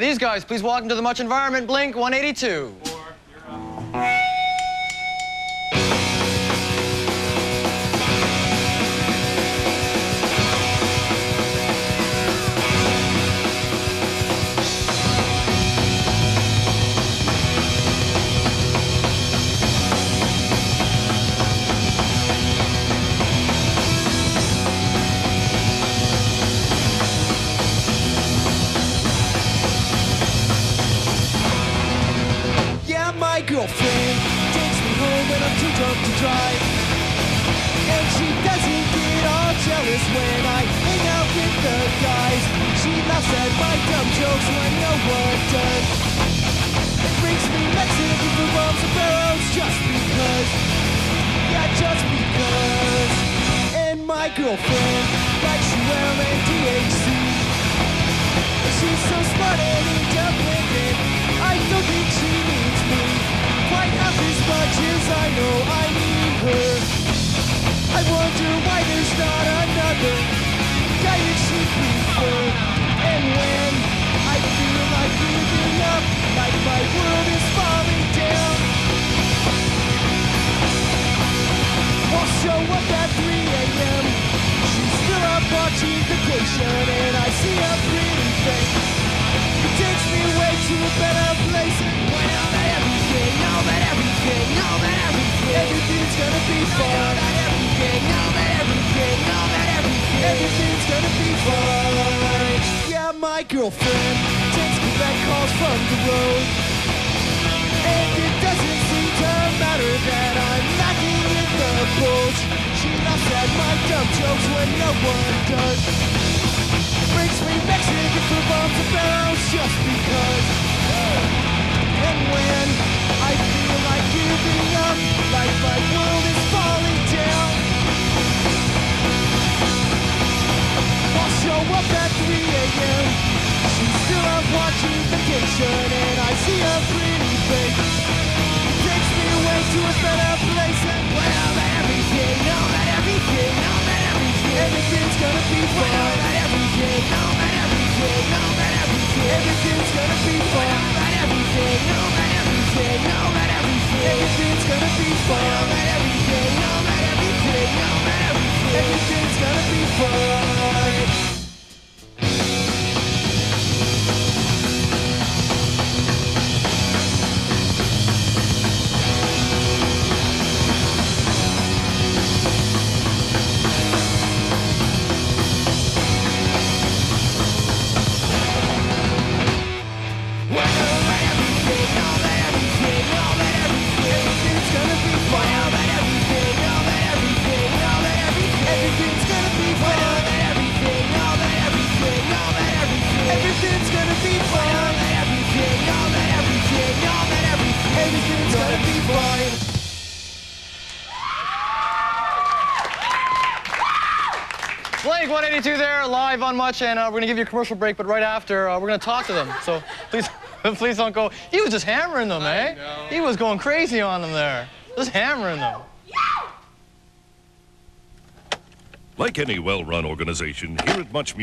These guys, please welcome to the Much Environment Blink 182. Yeah, girlfriend takes me home when I'm too drunk to drive. And she doesn't get all jealous when I hang out with the guys. She laughs at my dumb jokes when no one does. And brings me Mexican food bombs and barrels just because. Yeah, just because. And my girlfriend watching vacation, and I see a pretty face. It takes me away to a better place, point out that everything, know that everything, know that everything, everything's gonna be fine. Know that everything, know that everything, know that everything, everything's gonna be fine. Yeah, my girlfriend takes me back calls from the road. And it doesn't seem to matter that I'm jokes when no one does. Brings me Mexican food bombs and barrels just because. And when I feel like giving up, like my world is falling down, I'll show up at 3 a.m. She's still out watching vacation, Everything's Blink 182 there, live on Much, and uh, we're going to give you a commercial break, but right after, uh, we're going to talk to them. So please, please don't go. He was just hammering them, eh? He was going crazy on them there. Just hammering them. Like any well run organization, here at Much Music.